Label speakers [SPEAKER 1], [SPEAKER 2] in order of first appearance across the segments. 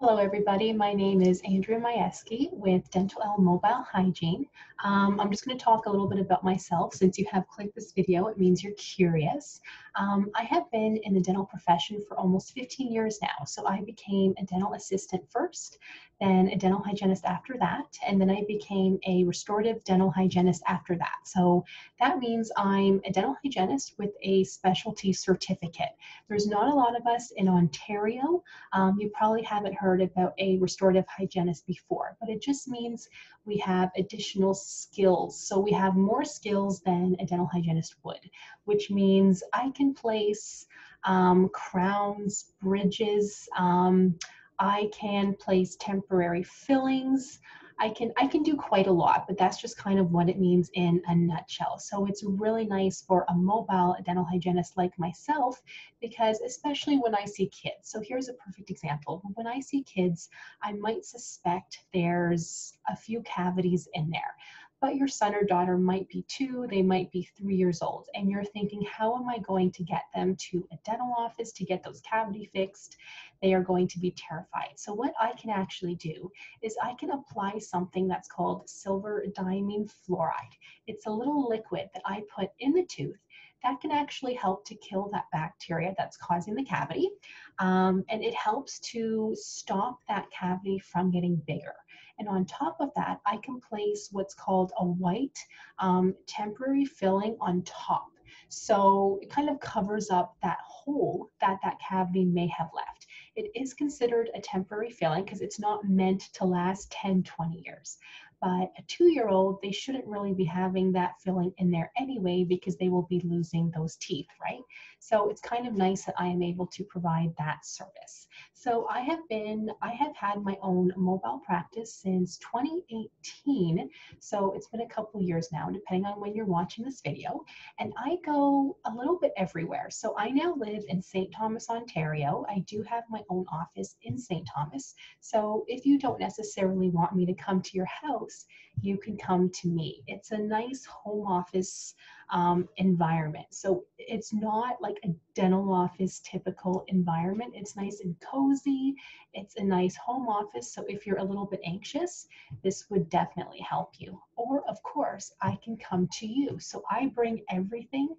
[SPEAKER 1] Hello, everybody. My name is Andrea Majewski with Dentalelle Mobile Hygiene. Um, I'm just going to talk a little bit about myself. Since you have clicked this video, it means you're curious. Um, I have been in the dental profession for almost 15 years now. So I became a dental assistant first, then a dental hygienist after that, and then I became a restorative dental hygienist after that. So that means I'm a dental hygienist with a specialty certificate. There's not a lot of us in Ontario. Um, you probably haven't heard about a restorative hygienist before, but it just means we have additional skills. So we have more skills than a dental hygienist would, which means I can place um, crowns, bridges, um, I can place temporary fillings. I can I can do quite a lot, but that's just kind of what it means in a nutshell. So it's really nice for a mobile dental hygienist like myself because especially when I see kids. So here's a perfect example. When I see kids, I might suspect there's a few cavities in there but your son or daughter might be two, they might be three years old, and you're thinking, how am I going to get them to a dental office to get those cavity fixed? They are going to be terrified. So, what I can actually do is I can apply something that's called silver diamine fluoride. It's a little liquid that I put in the tooth that can actually help to kill that bacteria that's causing the cavity. Um, and it helps to stop that cavity from getting bigger. And on top of that, I can place what's called a white um, temporary filling on top. So it kind of covers up that hole that that cavity may have left. It is considered a temporary filling because it's not meant to last 10, 20 years. But a two year old, they shouldn't really be having that filling in there anyway because they will be losing those teeth, right? So it's kind of nice that I am able to provide that service. So I have been, I have had my own mobile practice since 2018. So it's been a couple years now, depending on when you're watching this video. And I go a little bit everywhere. So I now live in St. Thomas, Ontario. I do have my own office in St. Thomas. So if you don't necessarily want me to come to your house, you can come to me. It's a nice home office um, environment. So it's not like a dental office typical environment. It's nice and cozy. It's a nice home office. So if you're a little bit anxious, this would definitely help you. Or, of course, I can come to you. So I bring everything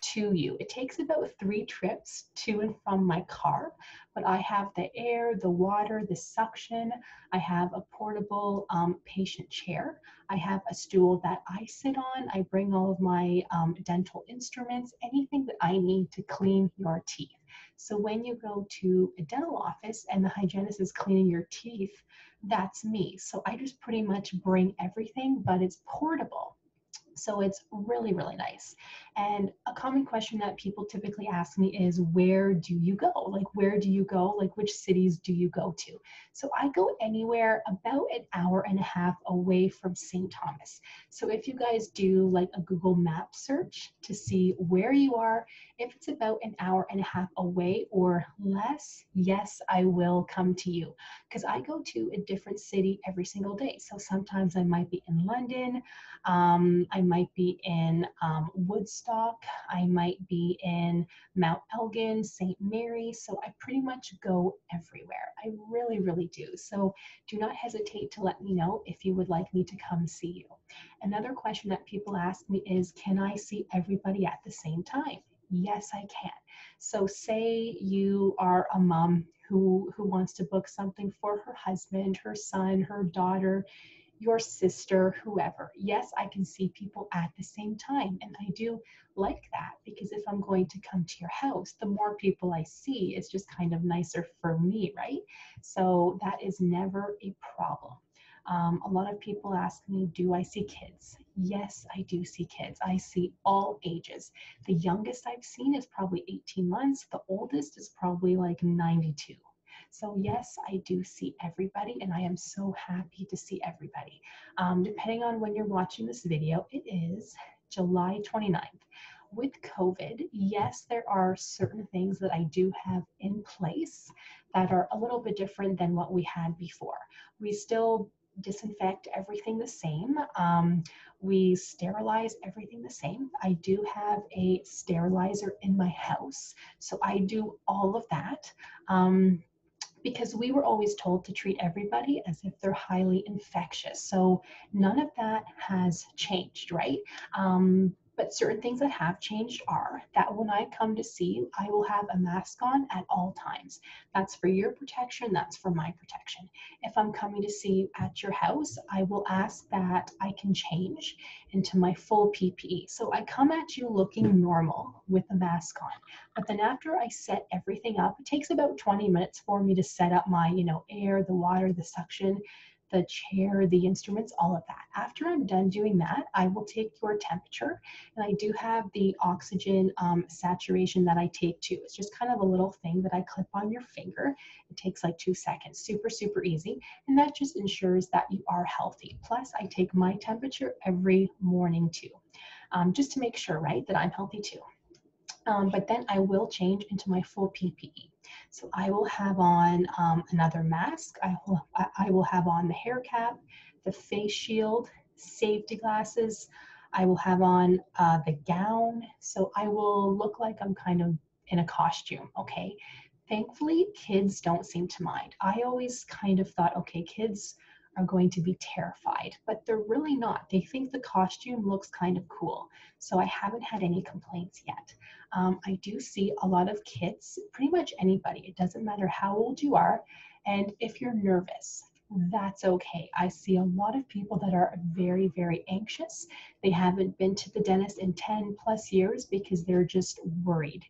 [SPEAKER 1] to you. It takes about three trips to and from my car, but I have the air, the water, the suction. I have a portable um, patient chair. I have a stool that I sit on. I bring all of my um, dental instruments, anything that I need to clean your teeth. So when you go to a dental office and the hygienist is cleaning your teeth, that's me. So I just pretty much bring everything, but it's portable. So it's really, really nice. And a common question that people typically ask me is, where do you go? Like, where do you go? Like, which cities do you go to? So I go anywhere about an hour and a half away from St. Thomas. So if you guys do like a Google map search to see where you are, if it's about an hour and a half away or less, yes, I will come to you because I go to a different city every single day. So sometimes I might be in London, um, I might be in um, Woodstock, I might be in Mount Elgin, St. Mary. So I pretty much go everywhere. I really, really do. So do not hesitate to let me know if you would like me to come see you. Another question that people ask me is, can I see everybody at the same time? Yes, I can. So say you are a mom who, who wants to book something for her husband, her son, her daughter, your sister, whoever. Yes, I can see people at the same time. And I do like that because if I'm going to come to your house, the more people I see, it's just kind of nicer for me, right? So that is never a problem. Um, a lot of people ask me, do I see kids? Yes, I do see kids. I see all ages. The youngest I've seen is probably 18 months. The oldest is probably like 92. So yes, I do see everybody and I am so happy to see everybody. Um, depending on when you're watching this video, it is July 29th. With COVID, yes, there are certain things that I do have in place that are a little bit different than what we had before. We still disinfect everything the same. Um, we sterilize everything the same. I do have a sterilizer in my house, so I do all of that. Um, because we were always told to treat everybody as if they're highly infectious. So none of that has changed, right? Um, but certain things that have changed are that when I come to see you, I will have a mask on at all times. That's for your protection, that's for my protection. If I'm coming to see you at your house, I will ask that I can change into my full PPE. So I come at you looking normal with a mask on. But then after I set everything up, it takes about 20 minutes for me to set up my, you know, air, the water, the suction the chair, the instruments, all of that. After I'm done doing that, I will take your temperature and I do have the oxygen um, saturation that I take too. It's just kind of a little thing that I clip on your finger. It takes like two seconds, super, super easy. And that just ensures that you are healthy. Plus I take my temperature every morning too, um, just to make sure, right, that I'm healthy too. Um, but then I will change into my full PPE. So I will have on um, another mask. I will, I will have on the hair cap, the face shield, safety glasses. I will have on uh, the gown. So I will look like I'm kind of in a costume, okay? Thankfully, kids don't seem to mind. I always kind of thought, okay, kids are going to be terrified, but they're really not. They think the costume looks kind of cool. So I haven't had any complaints yet. Um, I do see a lot of kids, pretty much anybody, it doesn't matter how old you are. And if you're nervous, that's okay. I see a lot of people that are very, very anxious. They haven't been to the dentist in 10 plus years because they're just worried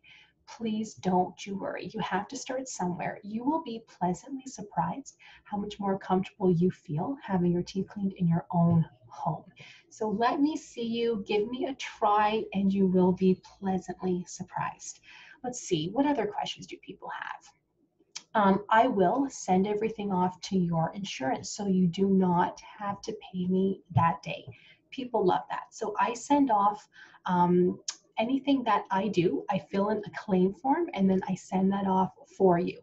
[SPEAKER 1] please don't you worry. You have to start somewhere. You will be pleasantly surprised how much more comfortable you feel having your teeth cleaned in your own home. So let me see you, give me a try, and you will be pleasantly surprised. Let's see, what other questions do people have? Um, I will send everything off to your insurance so you do not have to pay me that day. People love that. So I send off um, anything that I do, I fill in a claim form and then I send that off for you.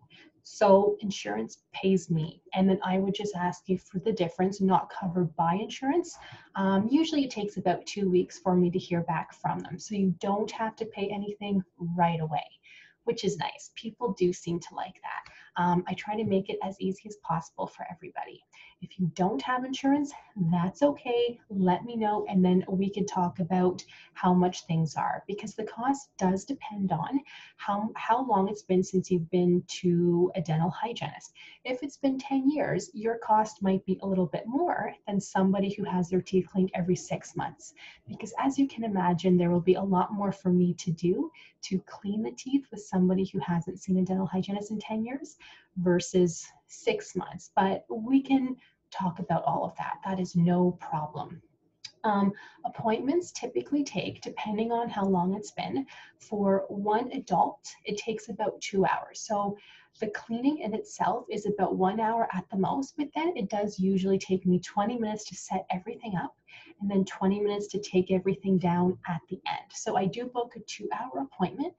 [SPEAKER 1] So insurance pays me, and then I would just ask you for the difference, not covered by insurance. Um, usually it takes about two weeks for me to hear back from them. So you don't have to pay anything right away, which is nice. People do seem to like that. Um, I try to make it as easy as possible for everybody. If you don't have insurance, that's okay. Let me know, and then we can talk about how much things are because the cost does depend on how, how long it's been since you've been to a dental hygienist. If it's been 10 years, your cost might be a little bit more than somebody who has their teeth cleaned every six months. Because as you can imagine, there will be a lot more for me to do to clean the teeth with somebody who hasn't seen a dental hygienist in 10 years versus six months. But we can talk about all of that. That is no problem. Um, appointments typically take, depending on how long it's been, for one adult, it takes about two hours. So the cleaning in itself is about one hour at the most, but then it does usually take me 20 minutes to set everything up and then 20 minutes to take everything down at the end. So I do book a two hour appointment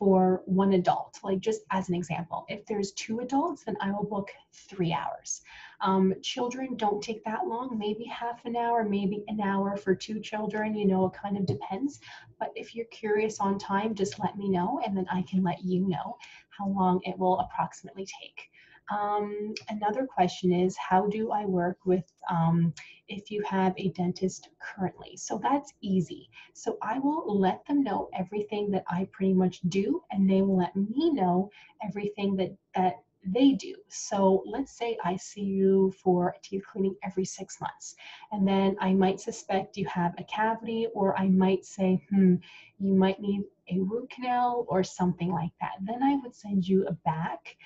[SPEAKER 1] for one adult, like just as an example. If there's two adults, then I will book three hours. Um, children don't take that long, maybe half an hour, maybe an hour for two children, you know, it kind of depends. But if you're curious on time, just let me know and then I can let you know how long it will approximately take. Um, another question is how do I work with um, if you have a dentist currently? So that's easy. So I will let them know everything that I pretty much do, and they will let me know everything that that they do. So let's say I see you for a teeth cleaning every six months, and then I might suspect you have a cavity, or I might say, hmm, you might need a root canal or something like that. Then I would send you back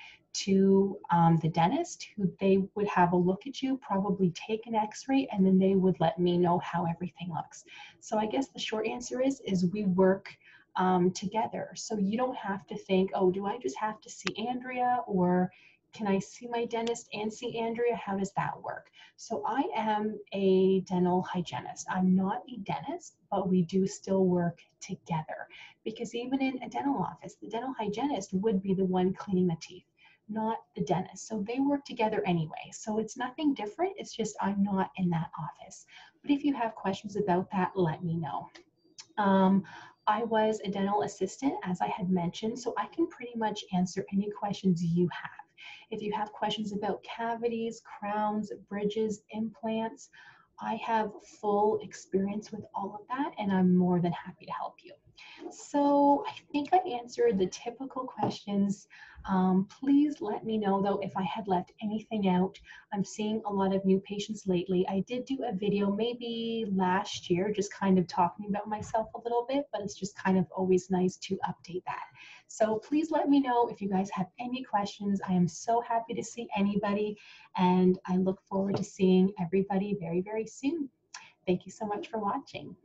[SPEAKER 1] to um, the dentist who they would have a look at you, probably take an x-ray, and then they would let me know how everything looks. So I guess the short answer is, is we work um, together. So you don't have to think, oh, do I just have to see Andrea or can I see my dentist and see Andrea? How does that work? So I am a dental hygienist. I'm not a dentist, but we do still work together because even in a dental office, the dental hygienist would be the one cleaning the teeth not the dentist. So they work together anyway. So it's nothing different. It's just I'm not in that office. But if you have questions about that, let me know. Um, I was a dental assistant, as I had mentioned, so I can pretty much answer any questions you have. If you have questions about cavities, crowns, bridges, implants, I have full experience with all of that and I'm more than happy to help you. So I think I answered the typical questions. Um, please let me know though if I had left anything out. I'm seeing a lot of new patients lately. I did do a video maybe last year, just kind of talking about myself a little bit, but it's just kind of always nice to update that. So please let me know if you guys have any questions. I am so happy to see anybody and I look forward to seeing everybody very, very soon. Thank you so much for watching.